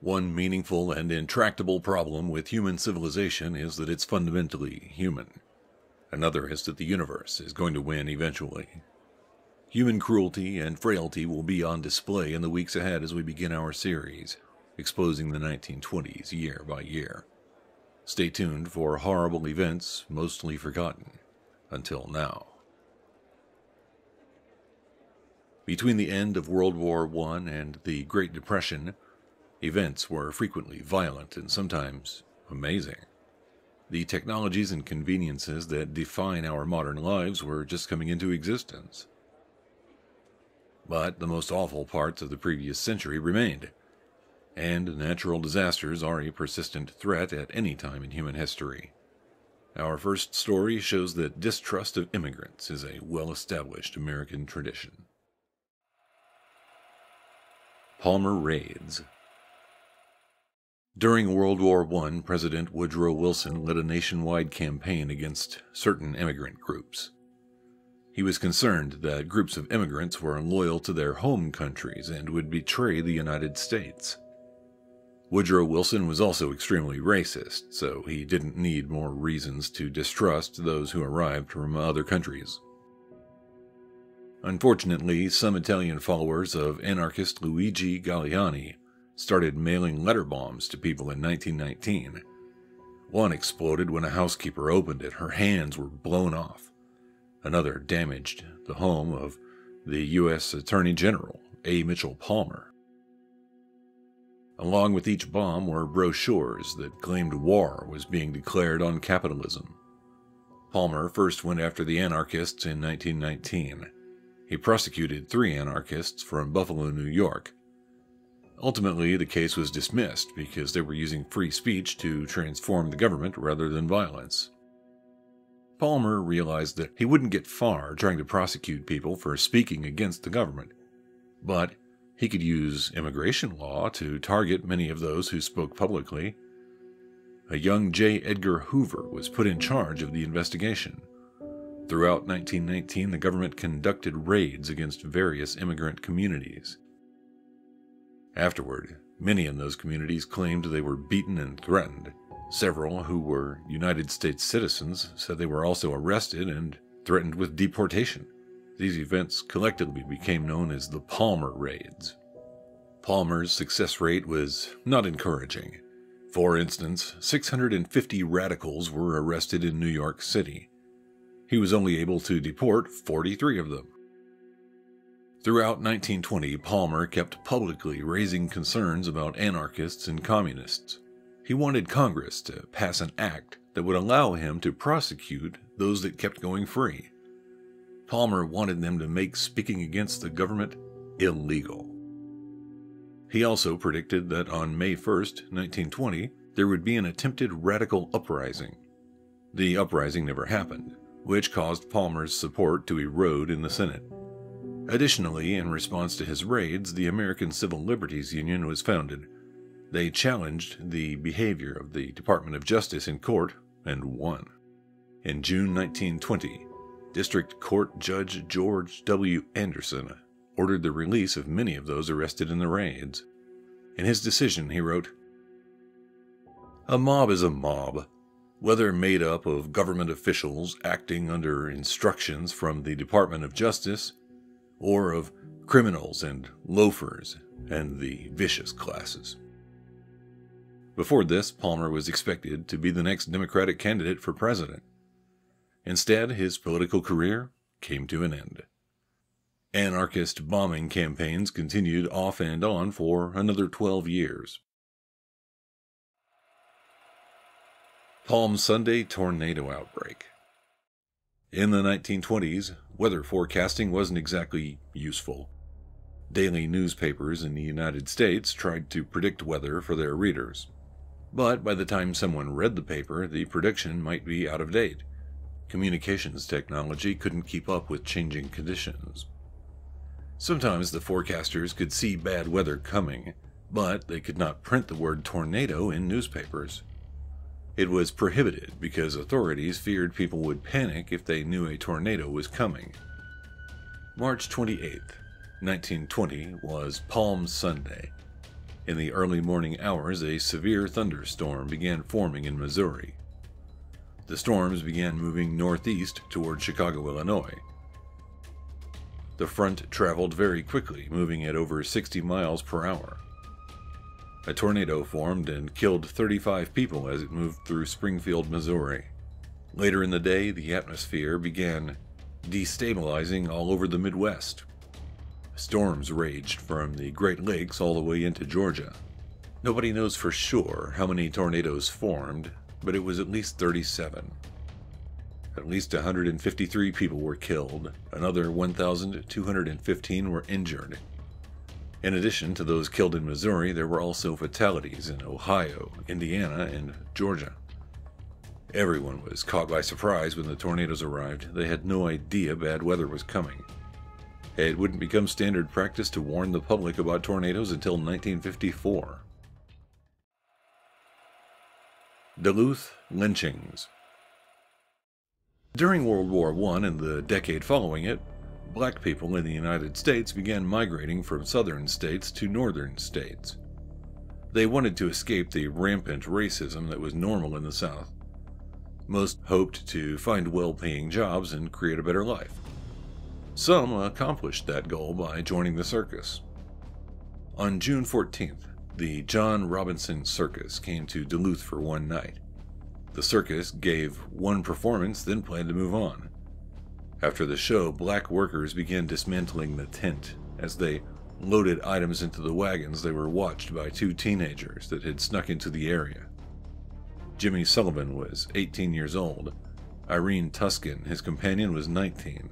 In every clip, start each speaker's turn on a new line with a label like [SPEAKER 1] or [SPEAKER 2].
[SPEAKER 1] One meaningful and intractable problem with human civilization is that it's fundamentally human. Another is that the universe is going to win eventually. Human cruelty and frailty will be on display in the weeks ahead as we begin our series, exposing the 1920s year by year. Stay tuned for horrible events mostly forgotten until now. Between the end of World War I and the Great Depression, Events were frequently violent and sometimes amazing. The technologies and conveniences that define our modern lives were just coming into existence. But the most awful parts of the previous century remained, and natural disasters are a persistent threat at any time in human history. Our first story shows that distrust of immigrants is a well established American tradition. Palmer Raids during World War I, President Woodrow Wilson led a nationwide campaign against certain immigrant groups. He was concerned that groups of immigrants were loyal to their home countries and would betray the United States. Woodrow Wilson was also extremely racist, so he didn't need more reasons to distrust those who arrived from other countries. Unfortunately, some Italian followers of anarchist Luigi Galleani started mailing letter bombs to people in 1919. One exploded when a housekeeper opened it. Her hands were blown off. Another damaged the home of the U.S. Attorney General, A. Mitchell Palmer. Along with each bomb were brochures that claimed war was being declared on capitalism. Palmer first went after the anarchists in 1919. He prosecuted three anarchists from Buffalo, New York, Ultimately, the case was dismissed because they were using free speech to transform the government rather than violence. Palmer realized that he wouldn't get far trying to prosecute people for speaking against the government, but he could use immigration law to target many of those who spoke publicly. A young J. Edgar Hoover was put in charge of the investigation. Throughout 1919, the government conducted raids against various immigrant communities. Afterward, many in those communities claimed they were beaten and threatened. Several who were United States citizens said they were also arrested and threatened with deportation. These events collectively became known as the Palmer Raids. Palmer's success rate was not encouraging. For instance, 650 radicals were arrested in New York City. He was only able to deport 43 of them. Throughout 1920, Palmer kept publicly raising concerns about anarchists and communists. He wanted Congress to pass an act that would allow him to prosecute those that kept going free. Palmer wanted them to make speaking against the government illegal. He also predicted that on May 1, 1920, there would be an attempted radical uprising. The uprising never happened, which caused Palmer's support to erode in the Senate. Additionally, in response to his raids, the American Civil Liberties Union was founded. They challenged the behavior of the Department of Justice in court and won. In June 1920, District Court Judge George W. Anderson ordered the release of many of those arrested in the raids. In his decision, he wrote A mob is a mob, whether made up of government officials acting under instructions from the Department of Justice or of criminals and loafers and the vicious classes. Before this, Palmer was expected to be the next Democratic candidate for president. Instead, his political career came to an end. Anarchist bombing campaigns continued off and on for another 12 years. Palm Sunday tornado outbreak. In the 1920s, weather forecasting wasn't exactly useful. Daily newspapers in the United States tried to predict weather for their readers. But by the time someone read the paper, the prediction might be out of date. Communications technology couldn't keep up with changing conditions. Sometimes the forecasters could see bad weather coming, but they could not print the word tornado in newspapers. It was prohibited because authorities feared people would panic if they knew a tornado was coming. March 28, 1920 was Palm Sunday. In the early morning hours, a severe thunderstorm began forming in Missouri. The storms began moving northeast toward Chicago, Illinois. The front traveled very quickly, moving at over 60 miles per hour. A tornado formed and killed 35 people as it moved through Springfield, Missouri. Later in the day, the atmosphere began destabilizing all over the Midwest. Storms raged from the Great Lakes all the way into Georgia. Nobody knows for sure how many tornadoes formed, but it was at least 37. At least 153 people were killed, another 1,215 were injured. In addition to those killed in Missouri, there were also fatalities in Ohio, Indiana, and Georgia. Everyone was caught by surprise when the tornadoes arrived. They had no idea bad weather was coming. It wouldn't become standard practice to warn the public about tornadoes until 1954. Duluth lynchings. During World War I and the decade following it, black people in the United States began migrating from southern states to northern states. They wanted to escape the rampant racism that was normal in the South. Most hoped to find well paying jobs and create a better life. Some accomplished that goal by joining the circus. On June 14th, the John Robinson Circus came to Duluth for one night. The circus gave one performance, then planned to move on. After the show, black workers began dismantling the tent. As they loaded items into the wagons, they were watched by two teenagers that had snuck into the area. Jimmie Sullivan was 18 years old. Irene Tusken, his companion, was 19.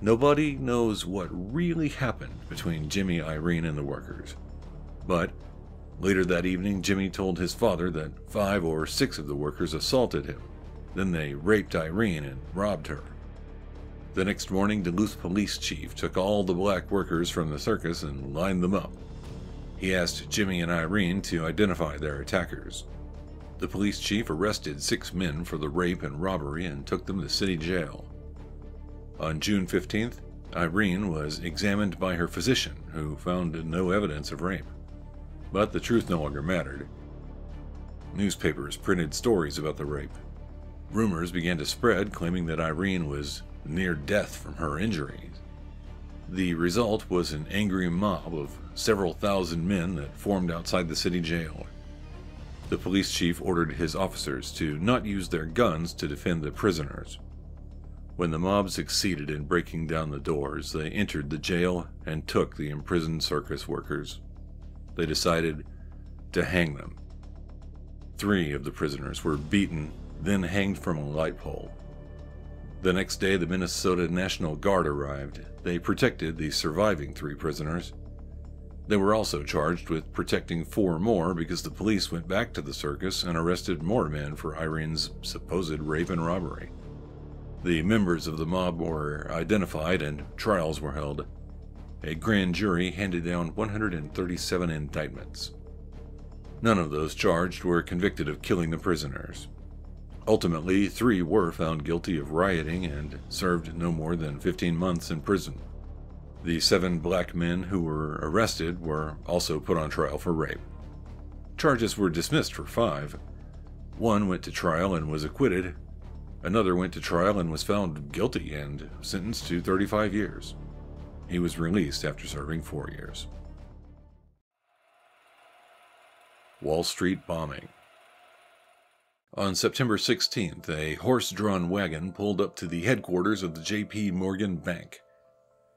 [SPEAKER 1] Nobody knows what really happened between Jimmie, Irene, and the workers. But later that evening, Jimmie told his father that five or six of the workers assaulted him. Then they raped Irene and robbed her. The next morning, Duluth police chief took all the black workers from the circus and lined them up. He asked Jimmie and Irene to identify their attackers. The police chief arrested six men for the rape and robbery and took them to city jail. On June 15th, Irene was examined by her physician, who found no evidence of rape. But the truth no longer mattered. Newspapers printed stories about the rape. Rumors began to spread claiming that Irene was near death from her injuries. The result was an angry mob of several thousand men that formed outside the city jail. The police chief ordered his officers to not use their guns to defend the prisoners. When the mob succeeded in breaking down the doors, they entered the jail and took the imprisoned circus workers. They decided to hang them. Three of the prisoners were beaten, then hanged from a light pole. The next day, the Minnesota National Guard arrived. They protected the surviving three prisoners. They were also charged with protecting four more because the police went back to the circus and arrested more men for Irene's supposed rape and robbery. The members of the mob were identified and trials were held. A grand jury handed down 137 indictments. None of those charged were convicted of killing the prisoners. Ultimately, three were found guilty of rioting and served no more than 15 months in prison. The seven black men who were arrested were also put on trial for rape. Charges were dismissed for five. One went to trial and was acquitted, Another went to trial and was found guilty and sentenced to 35 years. He was released after serving four years. Wall Street bombing. On September 16th, a horse drawn wagon pulled up to the headquarters of the J.P. Morgan Bank.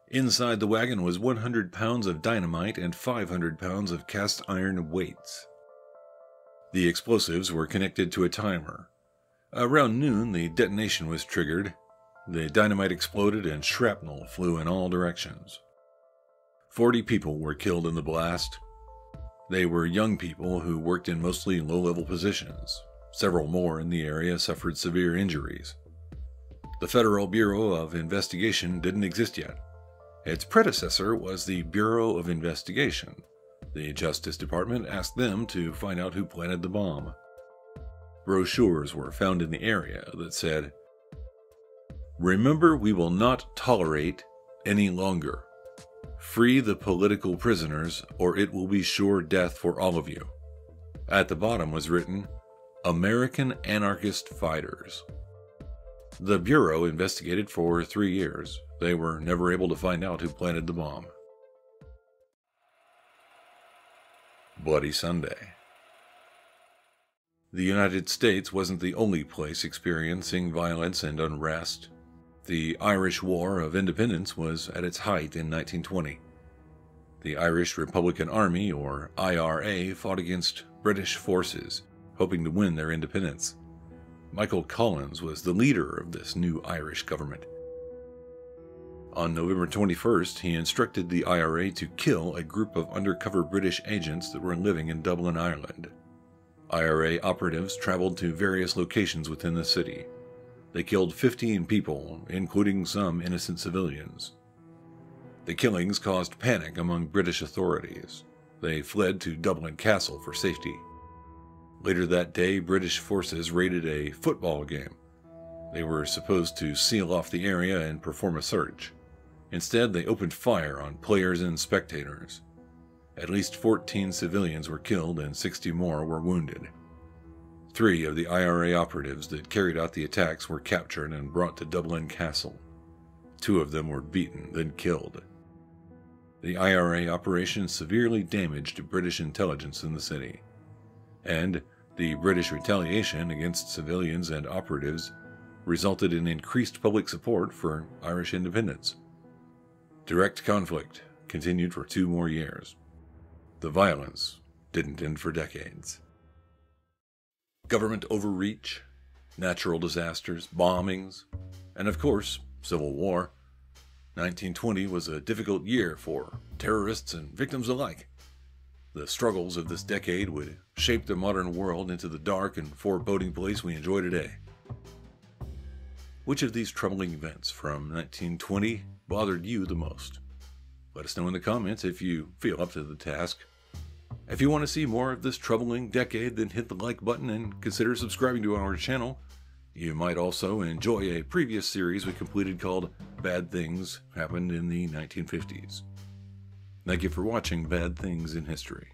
[SPEAKER 1] Inside the wagon was 100 pounds of dynamite and 500 pounds of cast iron weights. The explosives were connected to a timer, Around noon, the detonation was triggered. The dynamite exploded and shrapnel flew in all directions. Forty people were killed in the blast. They were young people who worked in mostly low level positions. Several more in the area suffered severe injuries. The Federal Bureau of Investigation didn't exist yet. Its predecessor was the Bureau of Investigation. The Justice Department asked them to find out who planted the bomb brochures were found in the area that said, Remember, we will not tolerate any longer. Free the political prisoners, or it will be sure death for all of you. At the bottom was written, American Anarchist Fighters. The Bureau investigated for three years. They were never able to find out who planted the bomb. Bloody Sunday. The United States wasn't the only place experiencing violence and unrest. The Irish War of Independence was at its height in 1920. The Irish Republican Army, or IRA, fought against British forces, hoping to win their independence. Michael Collins was the leader of this new Irish government. On November 21st, he instructed the IRA to kill a group of undercover British agents that were living in Dublin, Ireland. IRA operatives traveled to various locations within the city. They killed 15 people, including some innocent civilians. The killings caused panic among British authorities. They fled to Dublin Castle for safety. Later that day, British forces raided a football game. They were supposed to seal off the area and perform a search. Instead, they opened fire on players and spectators. At least 14 civilians were killed and 60 more were wounded. Three of the IRA operatives that carried out the attacks were captured and brought to Dublin Castle. Two of them were beaten, then killed. The IRA operation severely damaged British intelligence in the city, and the British retaliation against civilians and operatives resulted in increased public support for Irish independence. Direct conflict continued for two more years. The violence didn't end for decades. Government overreach, natural disasters, bombings, and of course, civil war. 1920 was a difficult year for terrorists and victims alike. The struggles of this decade would shape the modern world into the dark and foreboding place we enjoy today. Which of these troubling events from 1920 bothered you the most? Let us know in the comments if you feel up to the task. If you want to see more of this troubling decade, then hit the like button and consider subscribing to our channel. You might also enjoy a previous series we completed called Bad Things Happened in the 1950s. Thank you for watching Bad Things in History.